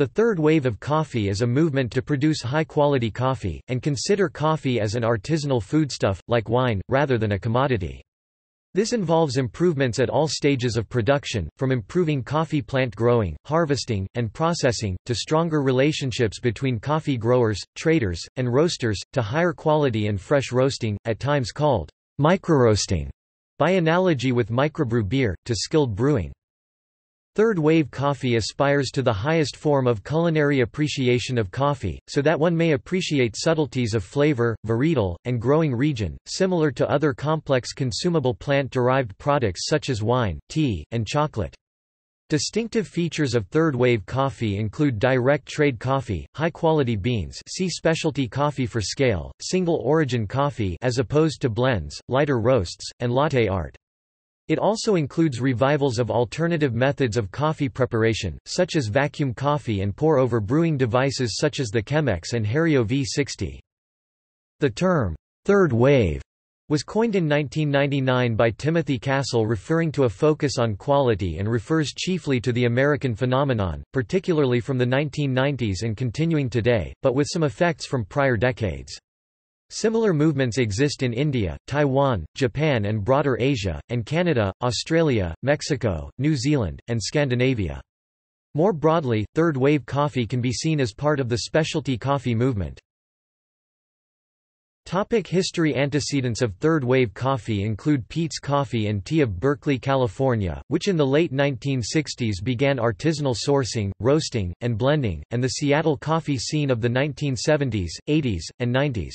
The third wave of coffee is a movement to produce high-quality coffee, and consider coffee as an artisanal foodstuff, like wine, rather than a commodity. This involves improvements at all stages of production, from improving coffee plant growing, harvesting, and processing, to stronger relationships between coffee growers, traders, and roasters, to higher quality and fresh roasting, at times called microroasting, by analogy with microbrew beer, to skilled brewing. Third wave coffee aspires to the highest form of culinary appreciation of coffee, so that one may appreciate subtleties of flavor, varietal, and growing region, similar to other complex consumable plant-derived products such as wine, tea, and chocolate. Distinctive features of third-wave coffee include direct trade coffee, high-quality beans see specialty coffee for scale, single-origin coffee as opposed to blends, lighter roasts, and latte art. It also includes revivals of alternative methods of coffee preparation, such as vacuum coffee and pour-over brewing devices such as the Chemex and Hario V60. The term, third wave, was coined in 1999 by Timothy Castle referring to a focus on quality and refers chiefly to the American phenomenon, particularly from the 1990s and continuing today, but with some effects from prior decades. Similar movements exist in India, Taiwan, Japan and broader Asia, and Canada, Australia, Mexico, New Zealand, and Scandinavia. More broadly, third-wave coffee can be seen as part of the specialty coffee movement. Topic history Antecedents of third-wave coffee include Peet's Coffee and Tea of Berkeley, California, which in the late 1960s began artisanal sourcing, roasting, and blending, and the Seattle coffee scene of the 1970s, 80s, and 90s.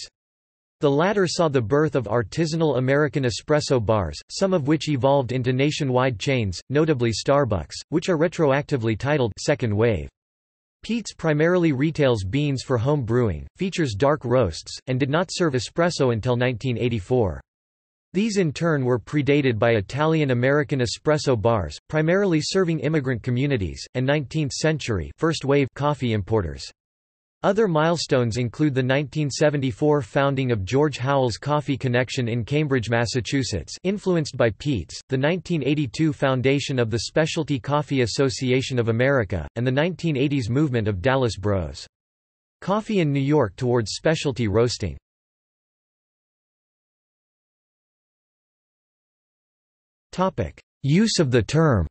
The latter saw the birth of artisanal American espresso bars, some of which evolved into nationwide chains, notably Starbucks, which are retroactively titled Second Wave. Peet's primarily retails beans for home brewing, features dark roasts, and did not serve espresso until 1984. These in turn were predated by Italian-American espresso bars, primarily serving immigrant communities, and 19th-century first wave coffee importers. Other milestones include the 1974 founding of George Howell's Coffee Connection in Cambridge, Massachusetts influenced by Peet's, the 1982 foundation of the Specialty Coffee Association of America, and the 1980s movement of Dallis Bros. Coffee in New York towards specialty roasting. Use of the term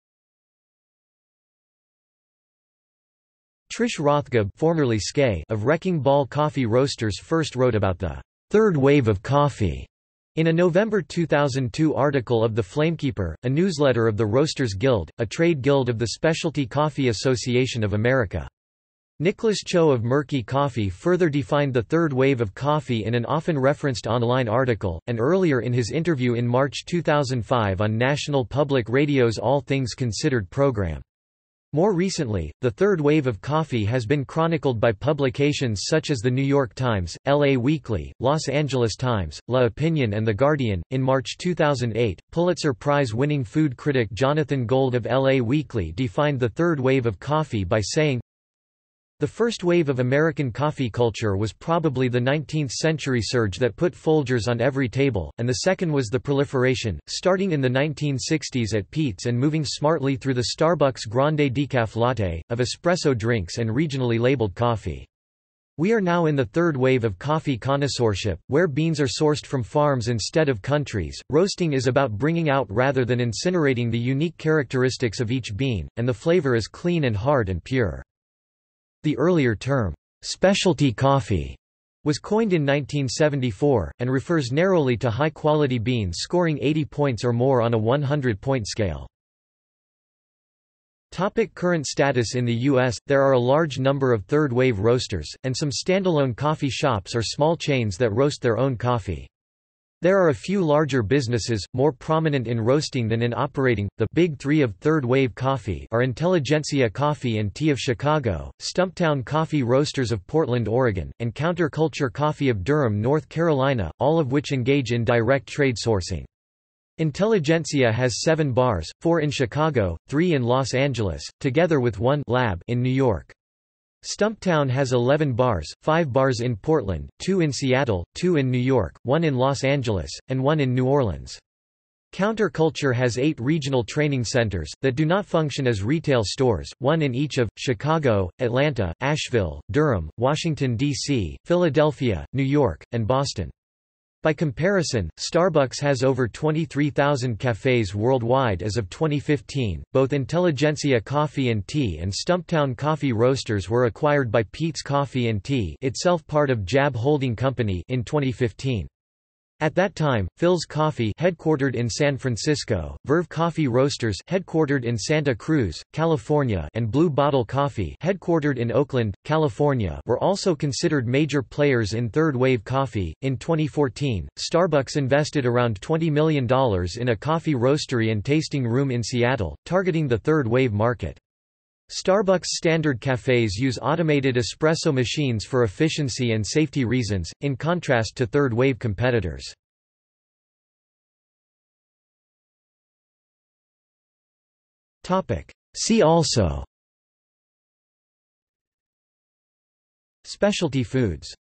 Trish Rothgeb formerly Skeie of Wrecking Ball Coffee Roasters first wrote about the third wave of coffee in a November 2002 article of The Flamekeeper, a newsletter of the Roasters Guild, a trade guild of the Specialty Coffee Association of America. Nicholas Cho of Murky Coffee further defined the third wave of coffee in an often referenced online article, and earlier in his interview in March 2005 on National Public Radio's All Things Considered program. More recently, the third wave of coffee has been chronicled by publications such as The New York Times, LA Weekly, Los Angeles Times, La Opinion, and The Guardian. In March 2008, Pulitzer Prize winning food critic Jonathan Gold of LA Weekly defined the third wave of coffee by saying, the first wave of American coffee culture was probably the 19th-century surge that put Folgers on every table, and the second was the proliferation, starting in the 1960s at Peet's and moving smartly through the Starbucks Grande Decaf Latte, of espresso drinks and regionally labeled coffee. We are now in the third wave of coffee connoisseurship, where beans are sourced from farms instead of countries. Roasting is about bringing out rather than incinerating the unique characteristics of each bean, and the flavor is clean and hard and pure. The earlier term, specialty coffee, was coined in 1974, and refers narrowly to high-quality beans scoring 80 points or more on a 100-point scale. Topic current status In the U.S., there are a large number of third-wave roasters, and some standalone coffee shops or small chains that roast their own coffee. There are a few larger businesses, more prominent in roasting than in operating. The big three of third wave coffee are Intelligentsia Coffee and Tea of Chicago, Stumptown Coffee Roasters of Portland, Oregon, and Counterculture Coffee of Durham, North Carolina, all of which engage in direct trade sourcing. Intelligentsia has seven bars, four in Chicago, three in Los Angeles, together with one lab in New York. Stumptown has 11 bars, 5 bars in Portland, 2 in Seattle, 2 in New York, 1 in Los Angeles, and 1 in New Orleans. Counterculture has eight regional training centers, that do not function as retail stores, one in each of, Chicago, Atlanta, Asheville, Durham, Washington, D.C., Philadelphia, New York, and Boston. By comparison, Starbucks has over 23,000 cafes worldwide as of 2015. Both Intelligentsia Coffee and Tea and Stumptown Coffee Roasters were acquired by Peet's Coffee and Tea, itself part of JAB Holding Company, in 2015. At that time, Philz Coffee headquartered in San Francisco, Verve Coffee Roasters headquartered in Santa Cruz, California and Blue Bottle Coffee headquartered in Oakland, California were also considered major players in third wave coffee. In 2014, Starbucks invested around $20 million in a coffee roastery and tasting room in Seattle, targeting the third wave market. Starbucks standard cafes use automated espresso machines for efficiency and safety reasons, in contrast to third-wave competitors. See also Specialty foods